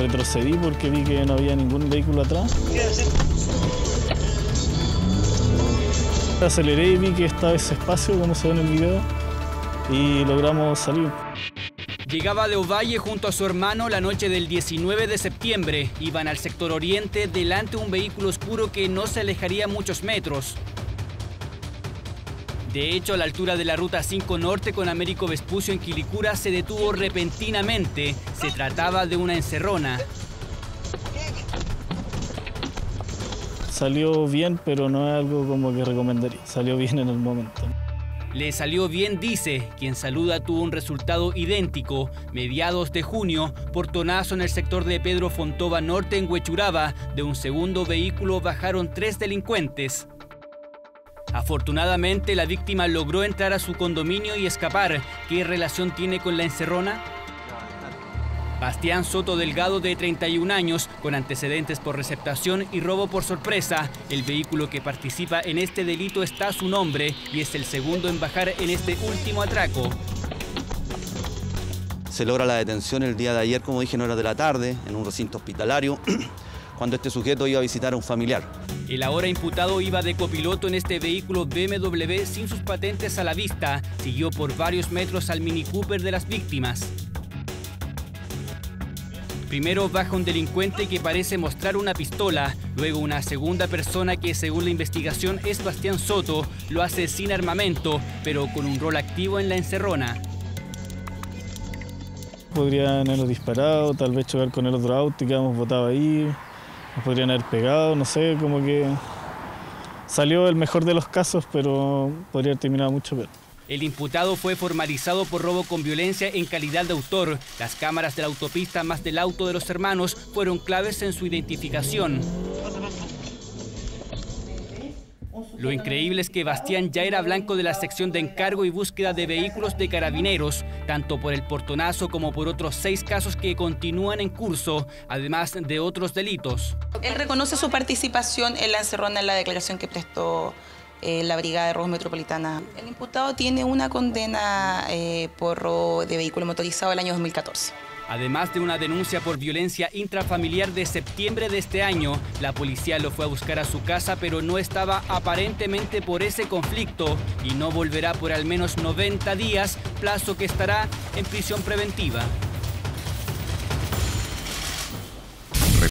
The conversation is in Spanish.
retrocedí porque vi que no había ningún vehículo atrás. Aceleré y vi que estaba ese espacio, como se ve en el video, y logramos salir. Llegaba de Ovalle junto a su hermano la noche del 19 de septiembre. Iban al sector oriente delante de un vehículo oscuro que no se alejaría muchos metros. De hecho, a la altura de la ruta 5 Norte con Américo Vespucio en Quilicura se detuvo repentinamente. Se trataba de una encerrona. Salió bien, pero no es algo como que recomendaría. Salió bien en el momento. Le salió bien, dice. Quien saluda tuvo un resultado idéntico. Mediados de junio, portonazo en el sector de Pedro Fontova Norte en Huechuraba. De un segundo vehículo bajaron tres delincuentes. Afortunadamente, la víctima logró entrar a su condominio y escapar. ¿Qué relación tiene con la encerrona? Bastián Soto Delgado, de 31 años, con antecedentes por receptación y robo por sorpresa. El vehículo que participa en este delito está a su nombre y es el segundo en bajar en este último atraco. Se logra la detención el día de ayer, como dije, en horas de la tarde, en un recinto hospitalario, cuando este sujeto iba a visitar a un familiar. El ahora imputado iba de copiloto en este vehículo BMW sin sus patentes a la vista. Siguió por varios metros al Mini Cooper de las víctimas. Primero baja un delincuente que parece mostrar una pistola, luego una segunda persona que según la investigación es Bastián Soto, lo hace sin armamento, pero con un rol activo en la encerrona. Podrían haberlo disparado, tal vez chocar con el otro auto y quedamos botados ahí. Podrían haber pegado, no sé, como que salió el mejor de los casos, pero podría haber terminado mucho peor. El imputado fue formalizado por robo con violencia en calidad de autor. Las cámaras de la autopista más del auto de los hermanos fueron claves en su identificación. Lo increíble es que Bastián ya era blanco de la sección de encargo y búsqueda de vehículos de carabineros, tanto por el portonazo como por otros seis casos que continúan en curso, además de otros delitos. Él reconoce su participación en la encerrona en la declaración que prestó eh, la Brigada de Robos Metropolitana. El imputado tiene una condena eh, por robo de vehículo motorizado el año 2014. Además de una denuncia por violencia intrafamiliar de septiembre de este año, la policía lo fue a buscar a su casa, pero no estaba aparentemente por ese conflicto y no volverá por al menos 90 días, plazo que estará en prisión preventiva.